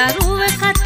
करूँ खत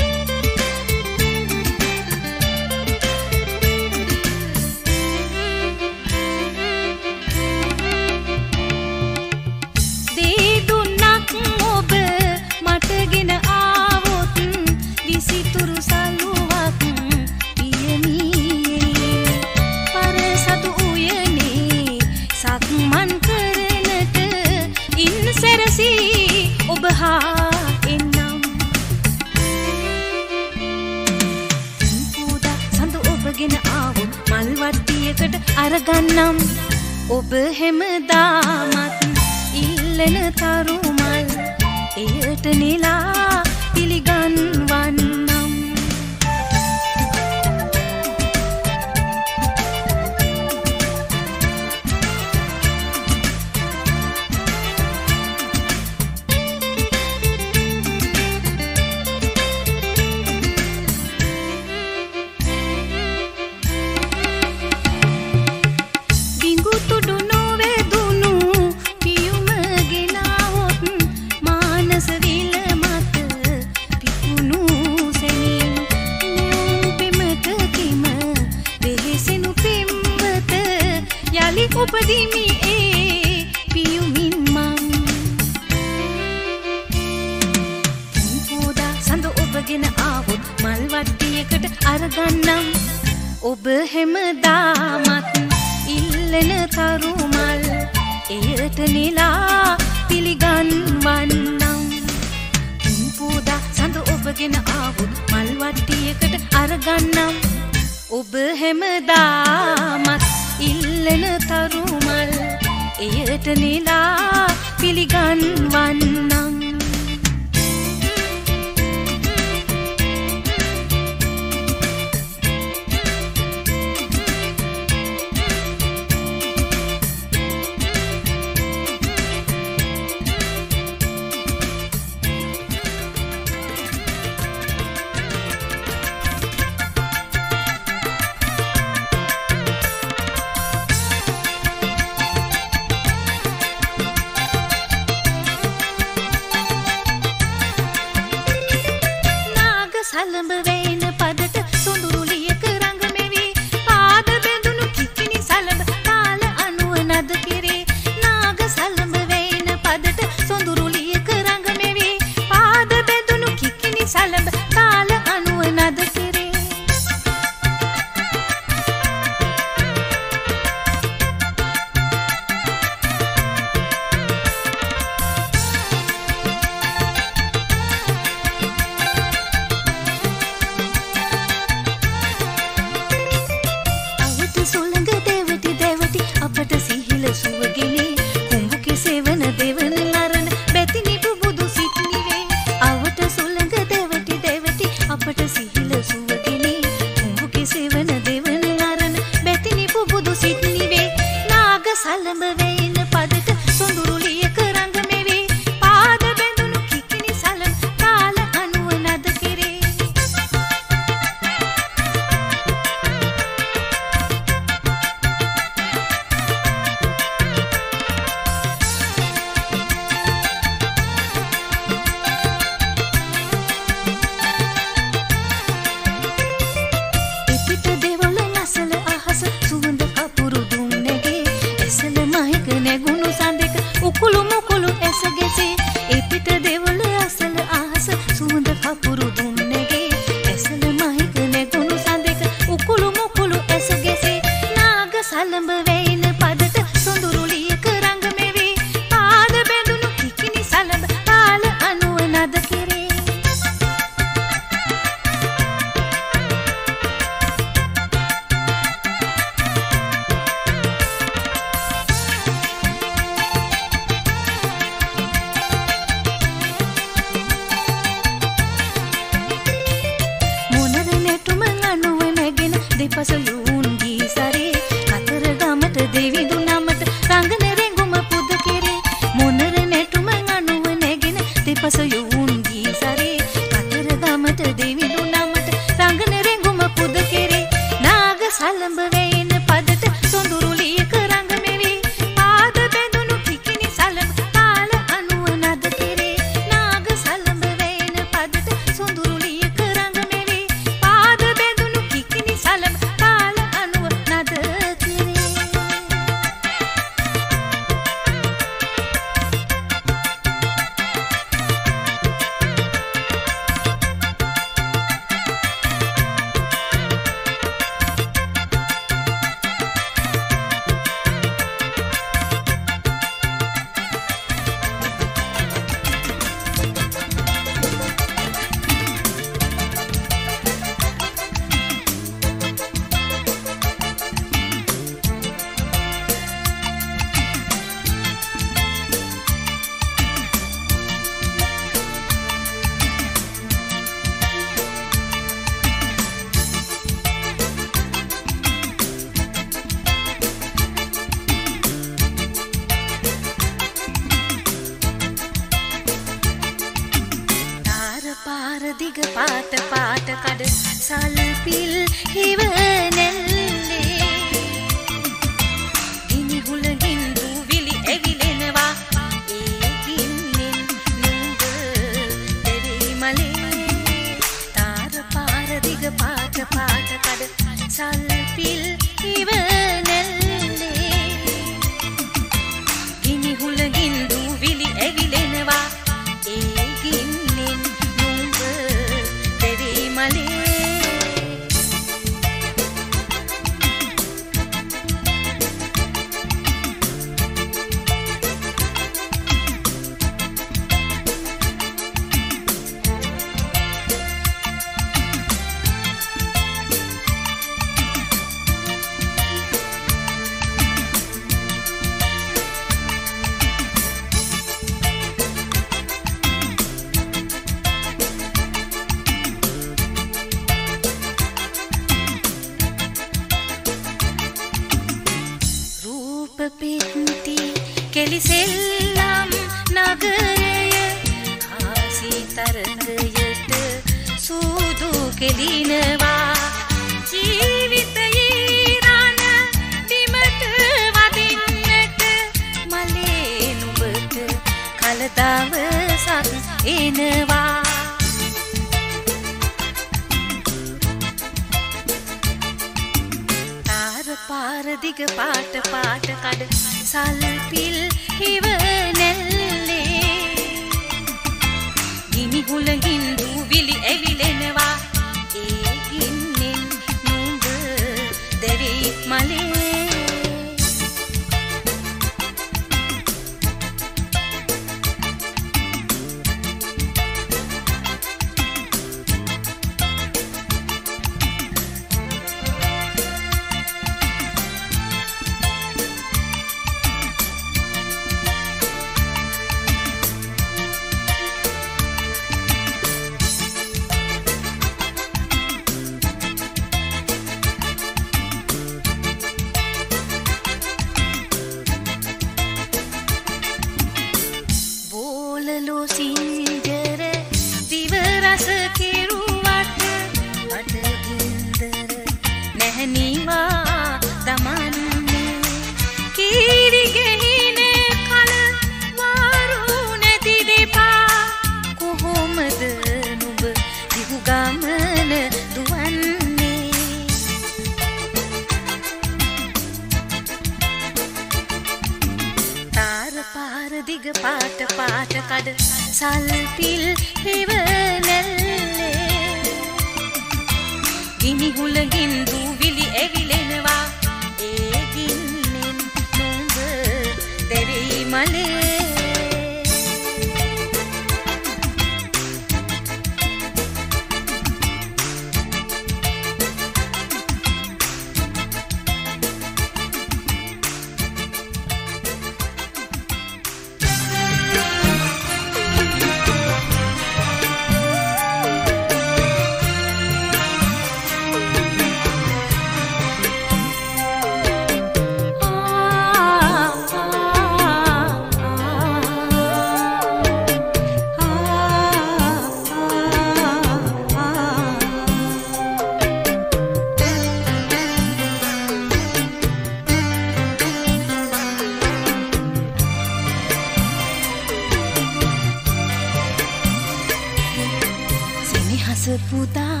තාත්තා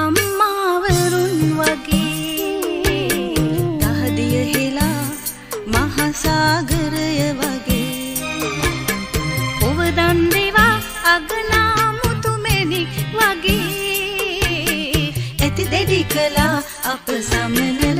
අම්මාවරුන් වගේ. දහදිය හෙලා මහසාගරය වගේ. ඔව දන් දෙවා අගනා මුතුමෙනි වගේ. ඇති දෙඩි කළා අප සමනල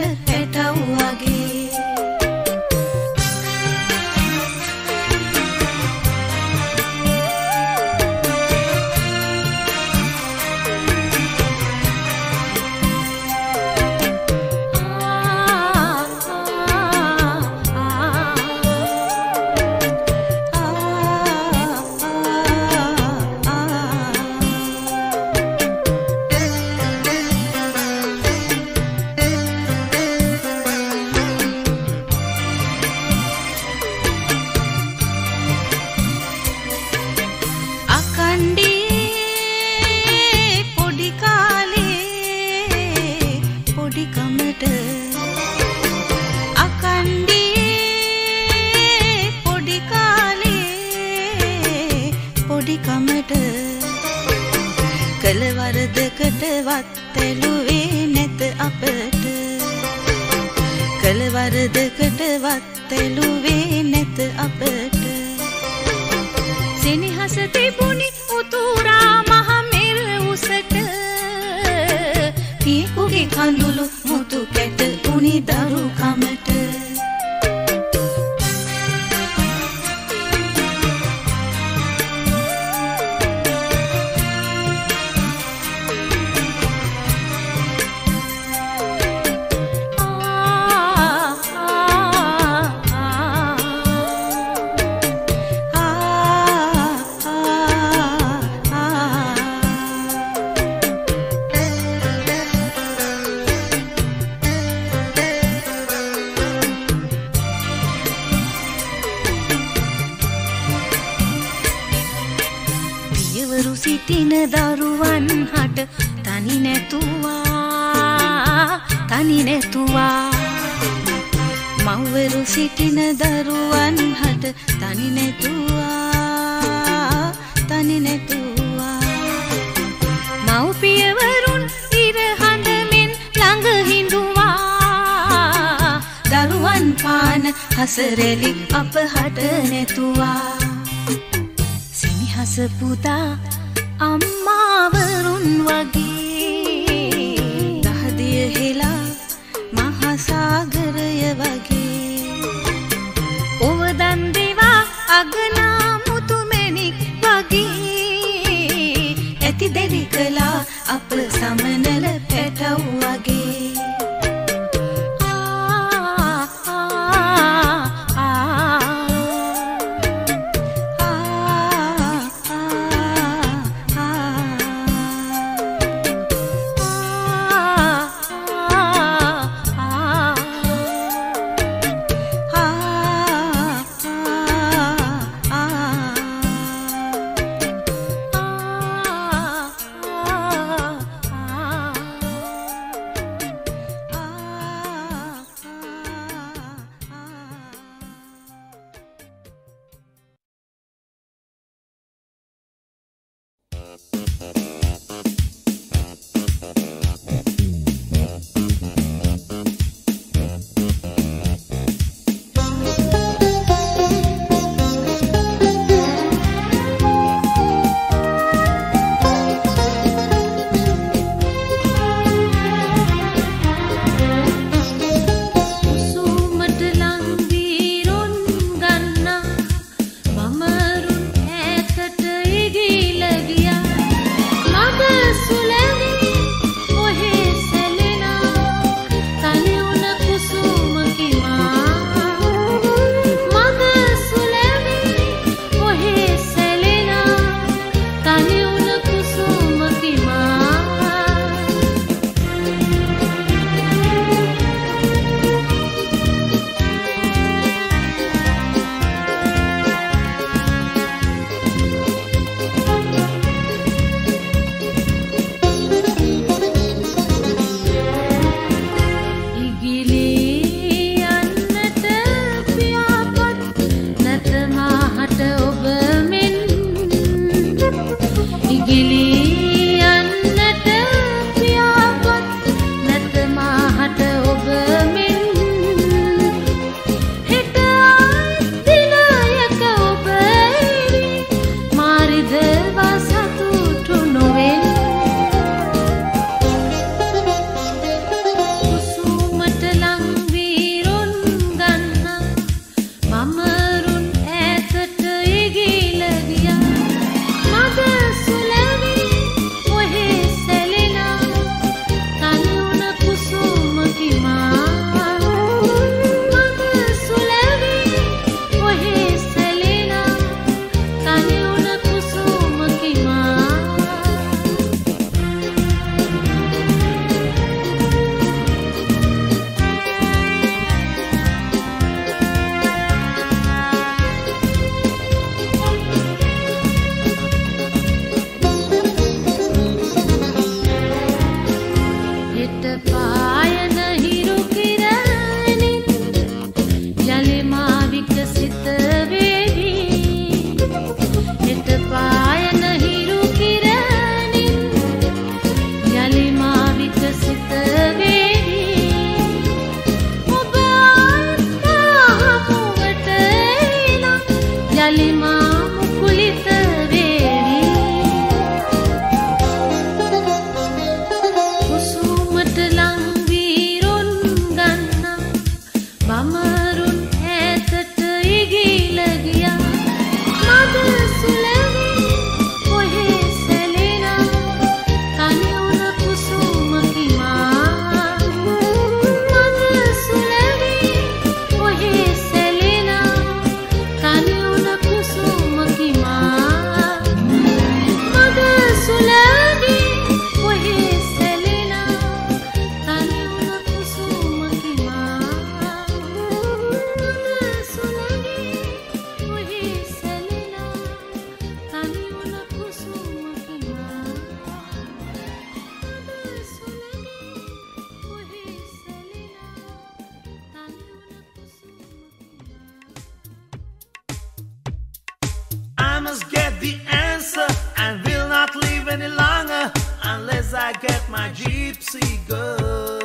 I must get the answer. and will not live any longer unless I get my gypsy girl.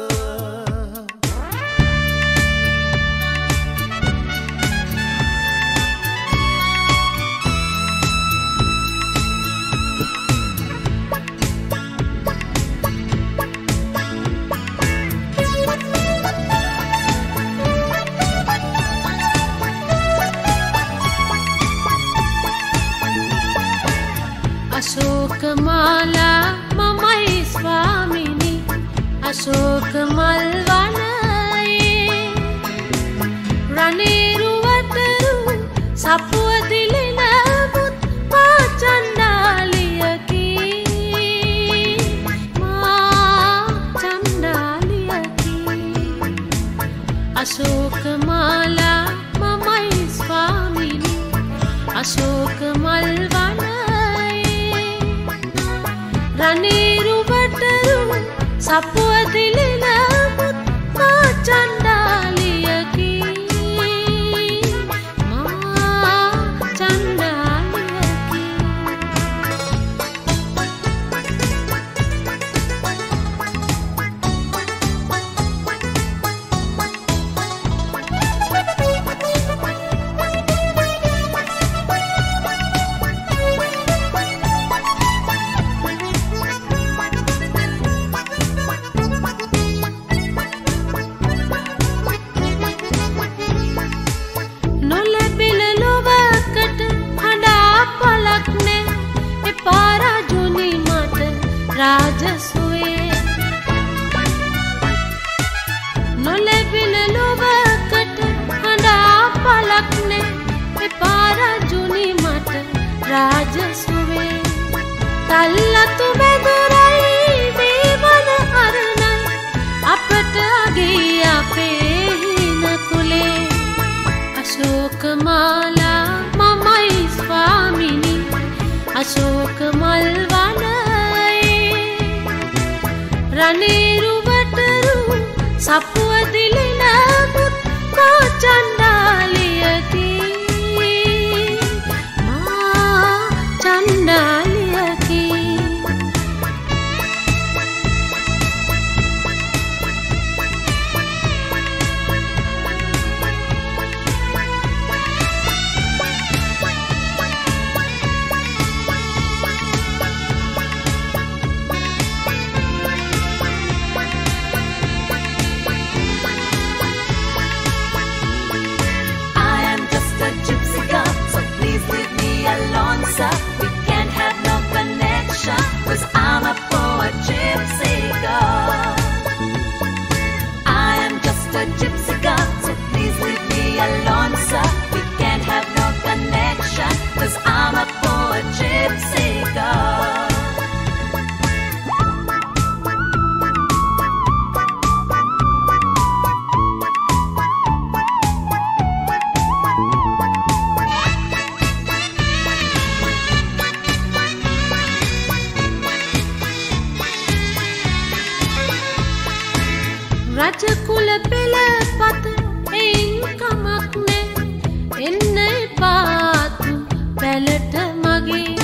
රජකුල පෙළ පත එයින් කමක් නෑ එන්න පාතු පැලට මගේ.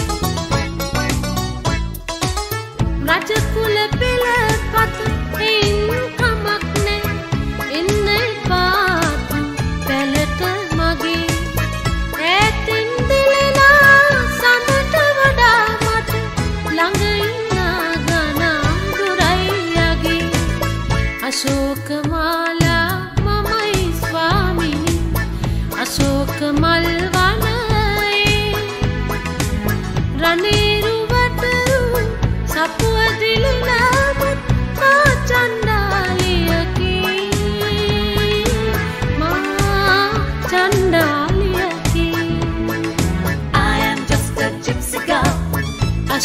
රජකුල පෙළ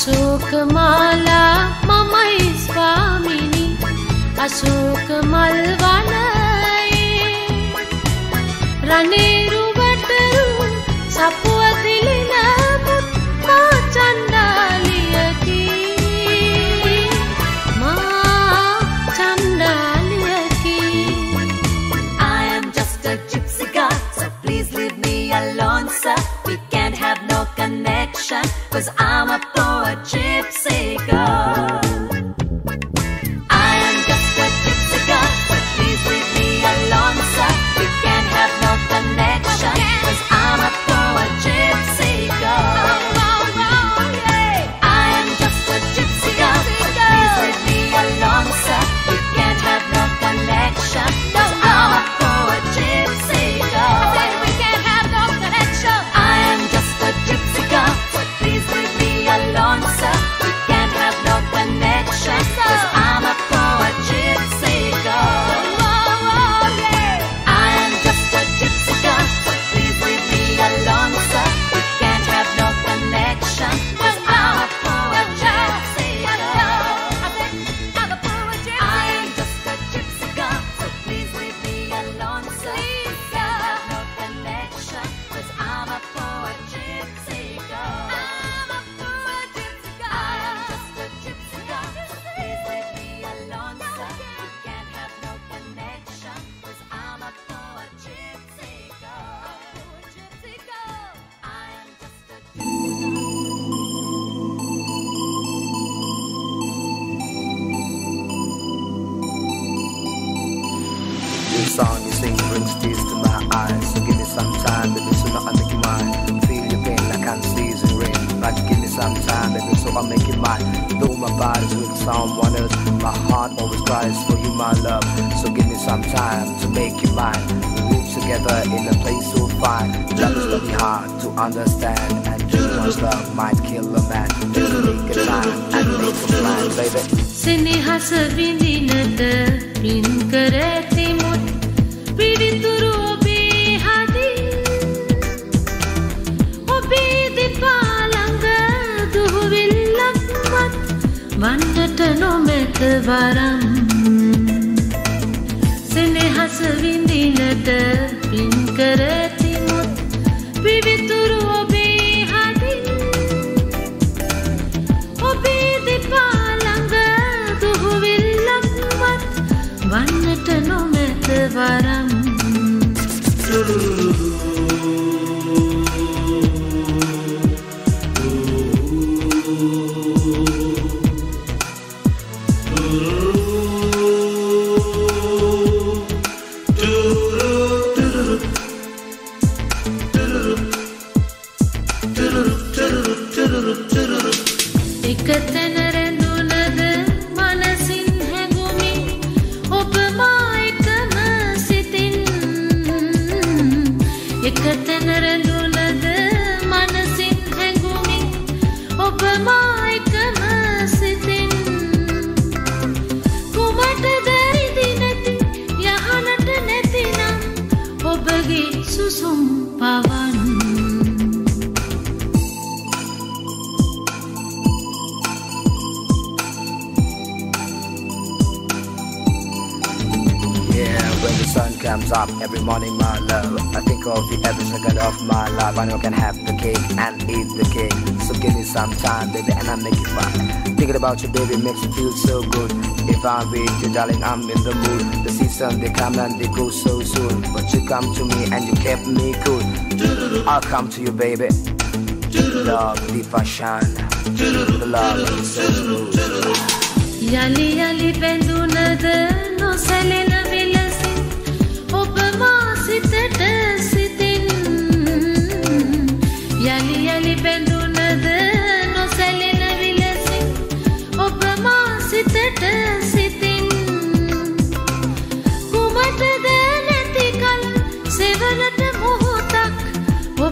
අශෝකමාලා මමයි ස්වාමිනි. Ashoka මල්වනයේ රණේරුවටරුන් සපුුව feel so good. If I'm with you, darling, I'm in the mood. The season they come and they go so soon, but you come to me and you kept me cool. I'll come to you, baby. Love, the fashion, the love is so smooth. යළි යළි බැඳුනද නොසැලෙන විලසින් ඔබ මා සිතට සිතින් යළි යළි බැඳුනද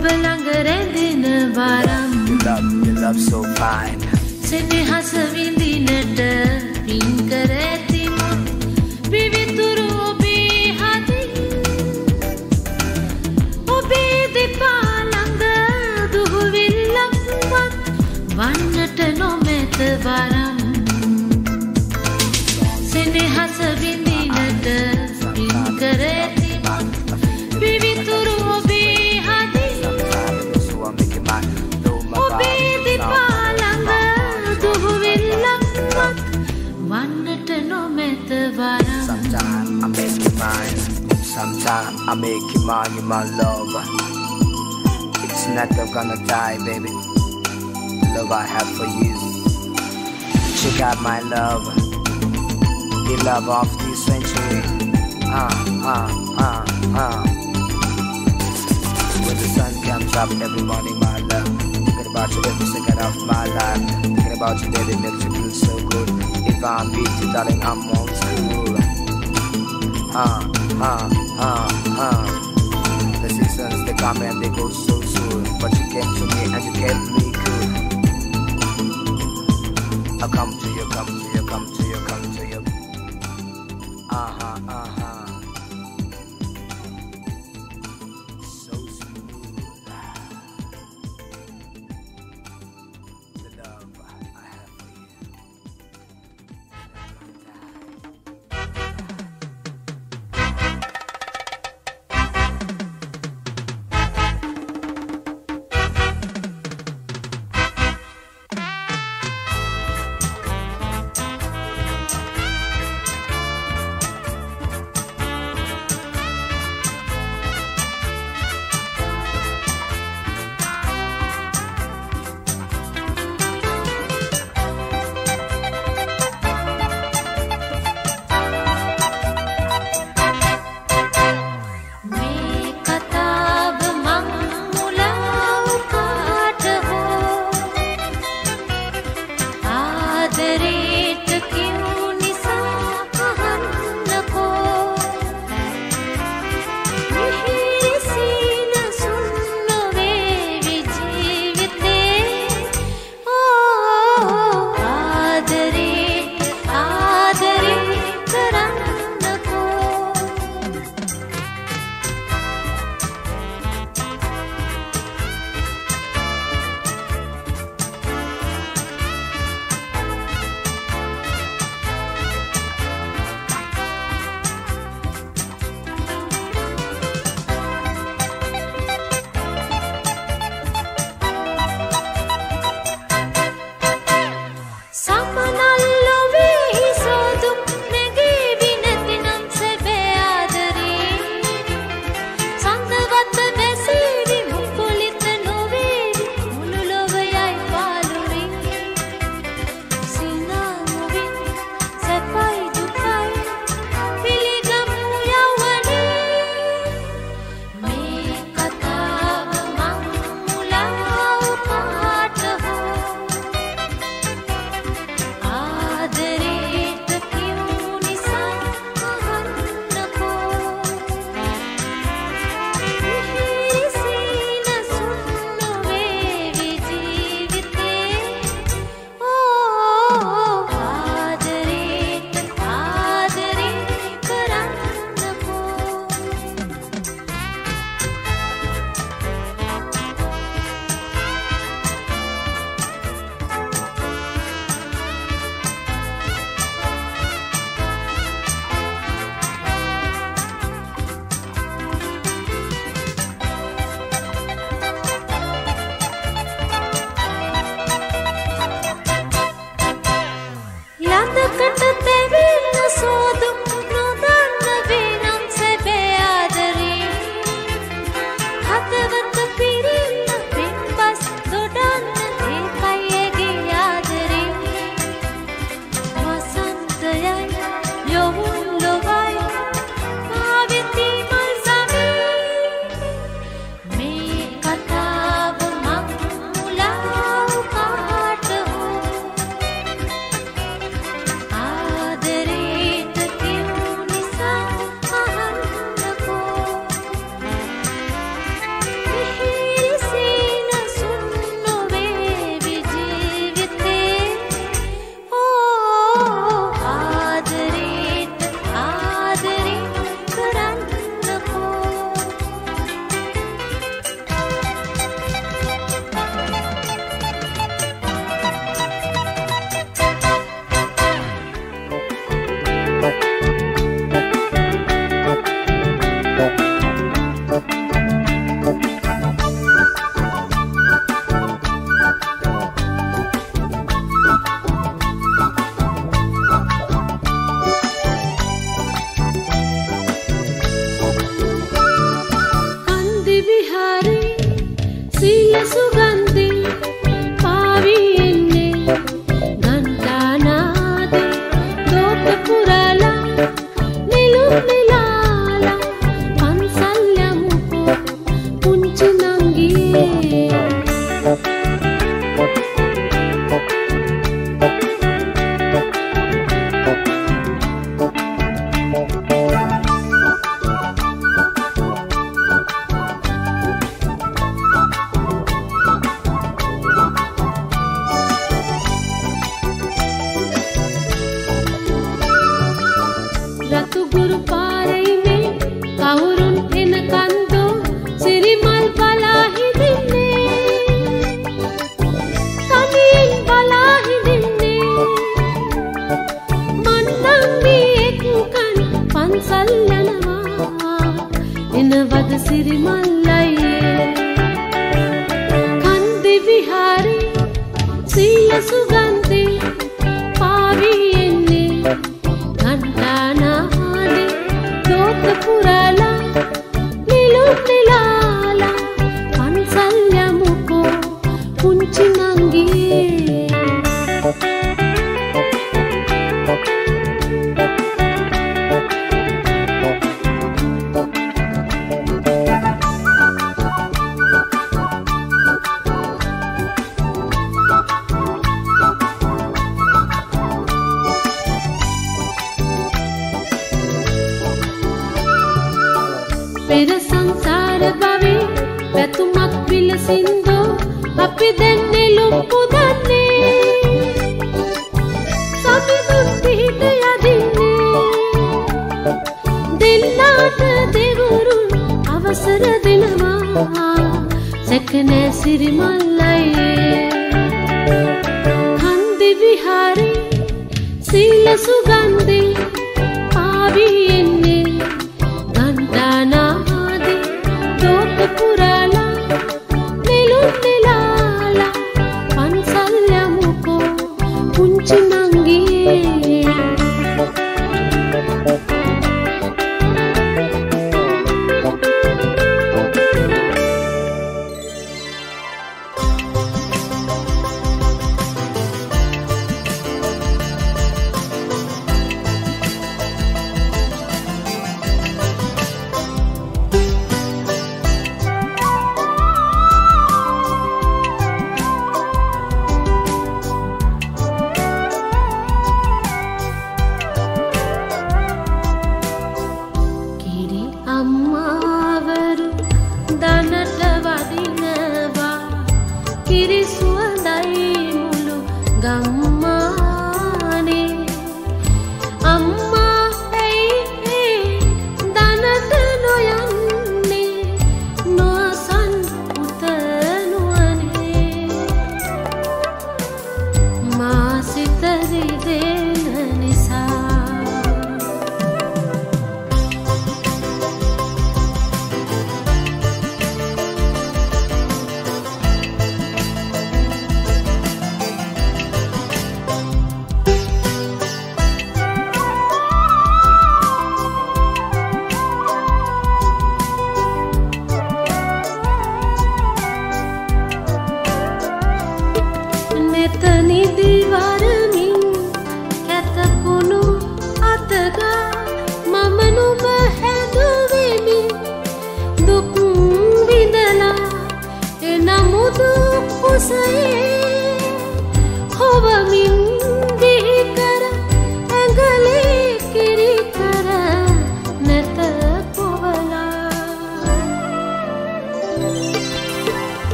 ඔබ ළඟ රැඳෙන වරම් Your love, your love so fine. සෙනෙහස විඳිනට පින් කර I make you mine, you my love. It's I'm gonna die, baby. The love I have for you. Check out my love. The love of this century. Ah, ah, ah, ah. When the sun comes up every morning, my love. Thinking about you every second of my life. Thinking about you, baby, makes you feel so good. If I'm with you, darling, I'm on school. Ah, ah, ah, come and they go so soon. But you came to me and you kept me cool. I come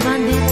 bandit.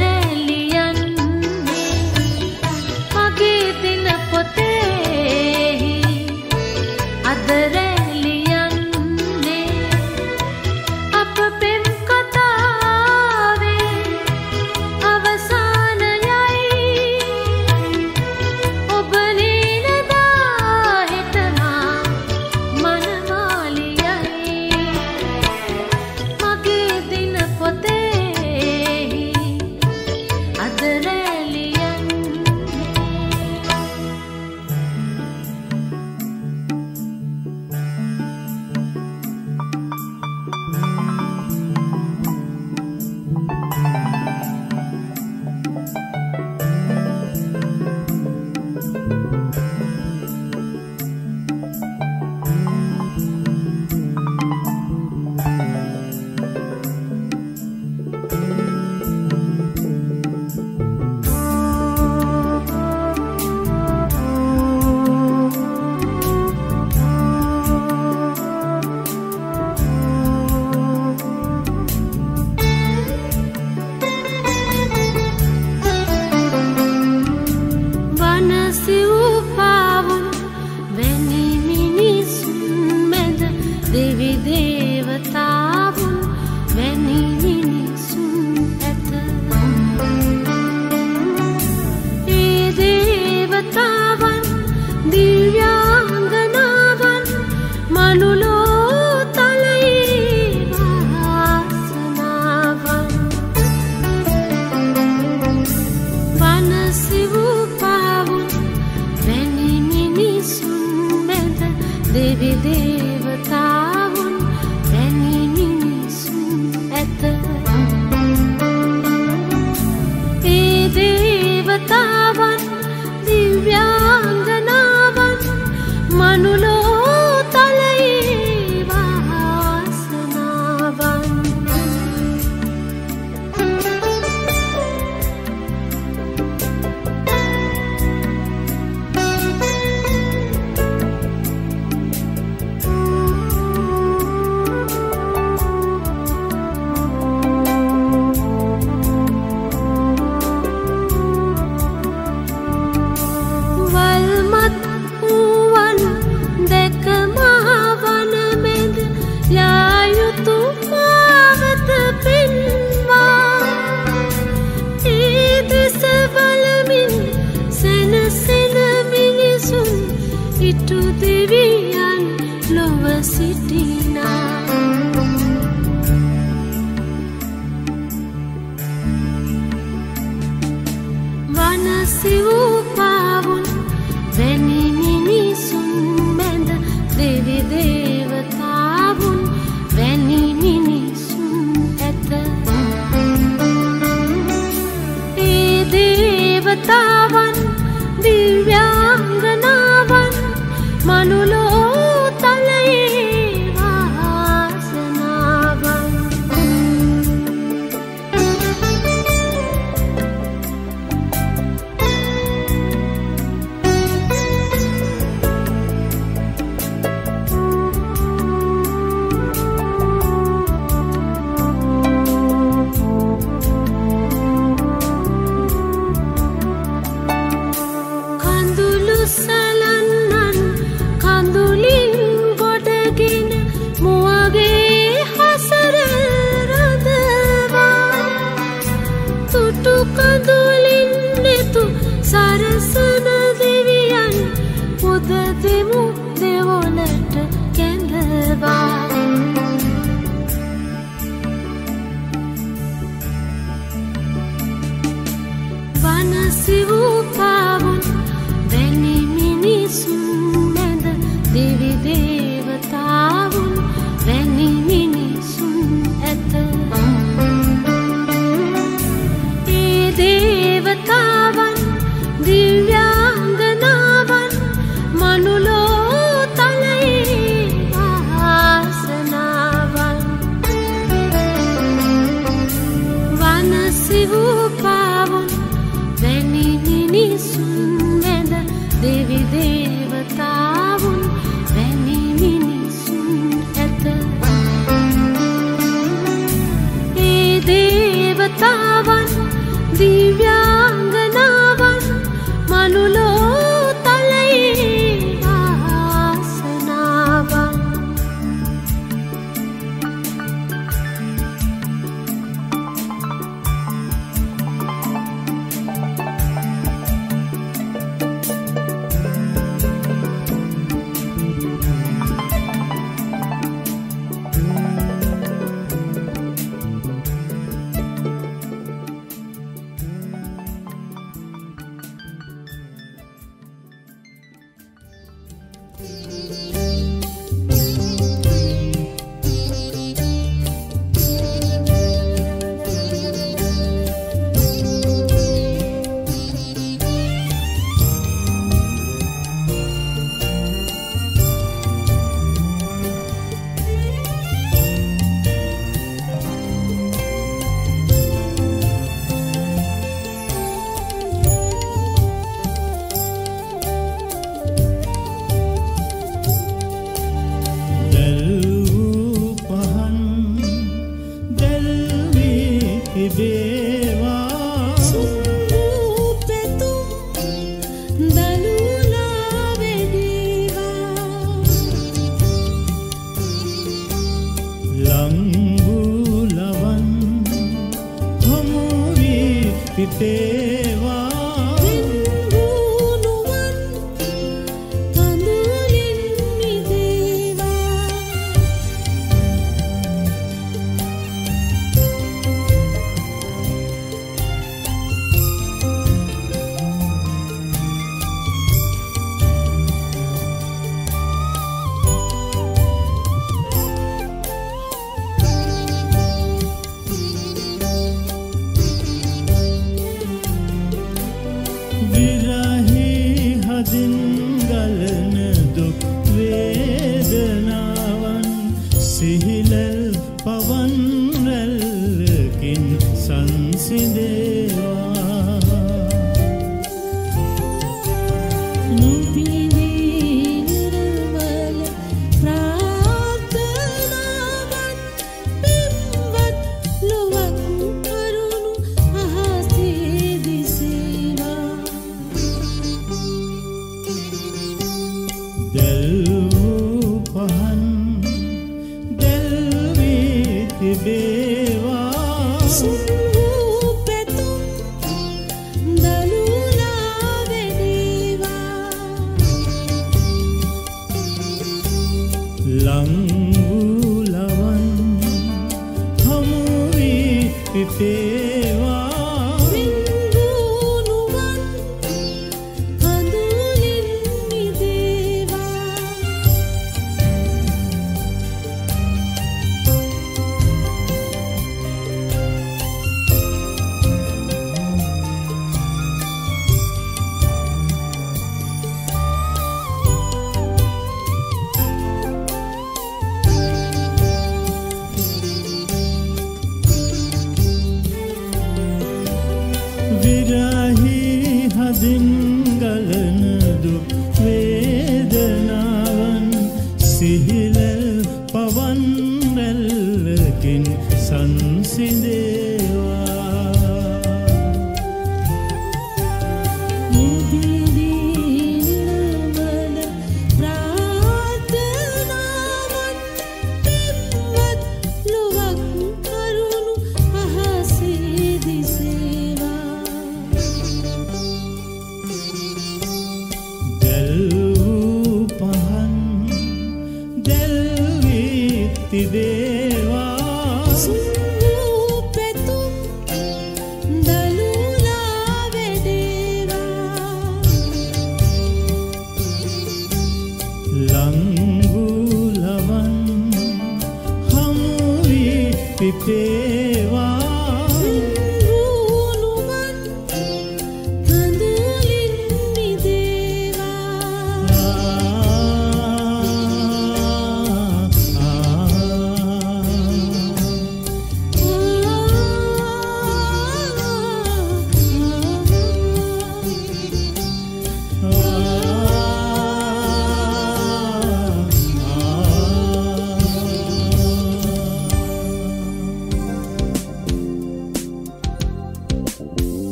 රැලියන් මගේ දින පොතේහි අද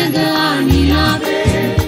Nigga, I need a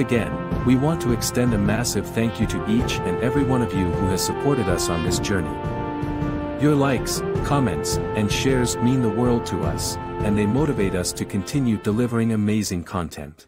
again, we want to extend a massive thank you to each and every one of you who has supported us on this journey. Your likes, comments, and shares mean the world to us, and they motivate us to continue delivering amazing content.